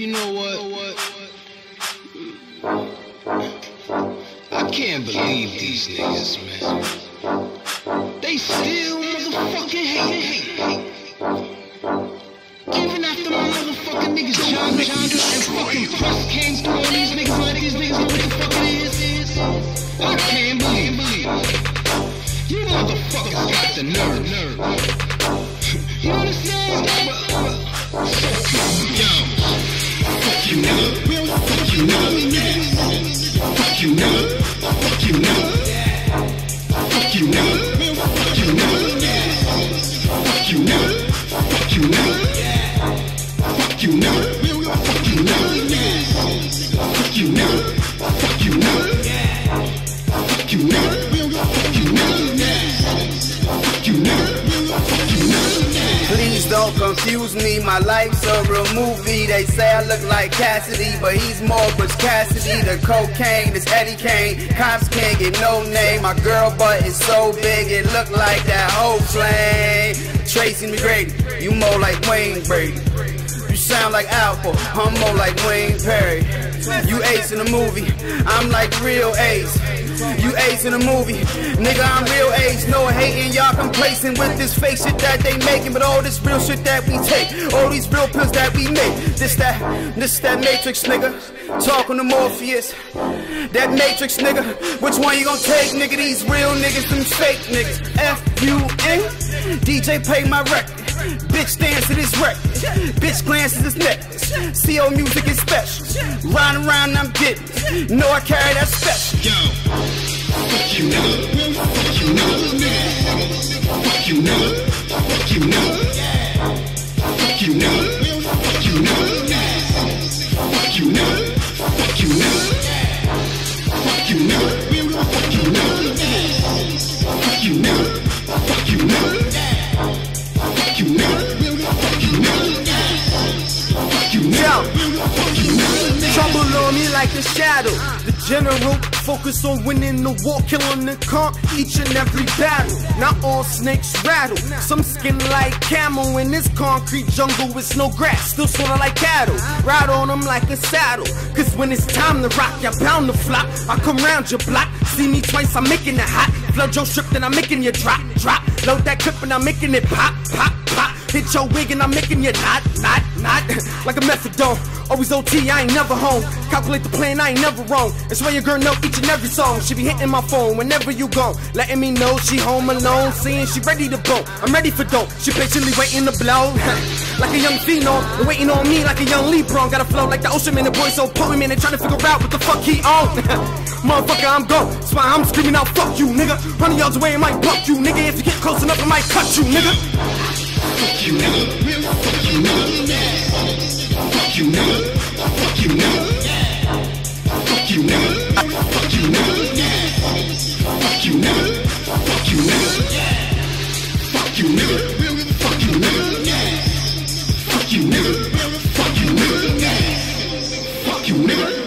You know what? I can't believe these niggas, man. They still motherfucking hate, hate, hate. Even after my motherfucking niggas John Johnson and fucking Press came through on these niggas, let these niggas know what the fuck it is. I Fuck you, nigga. Fuck you, nigga. Fuck you, nigga. Fuck you, nigga. Fuck you, nigga. Fuck you, nigga. Fuck you, nigga. Fuck you. Fuck you. Please don't confuse me, my life's a real movie. They say I look like Cassidy, but he's more Butch Cassidy. The cocaine is Eddie Kane. Cops can't get no name. My girl butt is so big, it look like that whole flame. Tracy McGrady, you more like Wayne Brady. Sound like Alpo, I'm more like Wayne Perry. You ace in the movie, I'm like real ace. You ace in the movie, nigga, I'm real ace. No hating, y'all complacent with this fake shit that they making, but all this real shit that we take, all these real pills that we make. This that, this that Matrix, nigga. Talking to Morpheus, that Matrix, nigga. Which one you gonna take, nigga? These real niggas, them fake niggas. F U N. DJ pay my record. Bitch dance to this record. Bitch glance to this necklace. CEEOHH music is special. Round around, I'm getting. Know I carry that special. Yo, fuck you, nigga. Fuck you, nigga. Fuck you, nigga. Fuck you, nigga. Fuck you, nigga. Fuck you, nigga. Fuck you, nigga. Fuck you, nigga. Fuck you, nigga. Fuck you, nigga. Fuck you, nigga. Fuck you, nigga. Like a shadow. The general focus on winning the war, killing the comp each and every battle. Not all snakes rattle. Some skin like camel in this concrete jungle with no grass. Still sorta like cattle. Ride on them like a saddle. Cause when it's time to rock, you're bound to flop. I come round your block. See me twice, I'm making it hot. Flood your strip, then I'm making you drop, drop. Load that clip and I'm making it pop, pop, pop. Hit your wig and I'm making you not, not, not. like a methadone. Always OT, I ain't never home. Calculate the plan, I ain't never wrong. That's why your girl know each and every song. She be hitting my phone whenever you gone. Letting me know she home alone. Seeing she ready to blow. I'm ready for dope. She patiently waiting to blow. like a young phenom. And waiting on me like a young Lebron. Gotta flow like the ocean man. The boy so potent man. They trying to figure out what the fuck he on. Motherfucker, I'm gone. That's why I'm screaming out, fuck you, nigga. Hundred yards away, I might buck you, nigga. If you get close enough, I might cut you, nigga. Fuck you, nigga. Fuck you, nigga. You, nigga. Fuck you, nigga. Fuck you, nigga. Fuck you, nigga. Fuck you, nigga. Fuck you, nigga. Fuck you, nigga. Fuck you, nigga. Fuck you, nigga. Fuck you, nigga. Fuck you, nigga.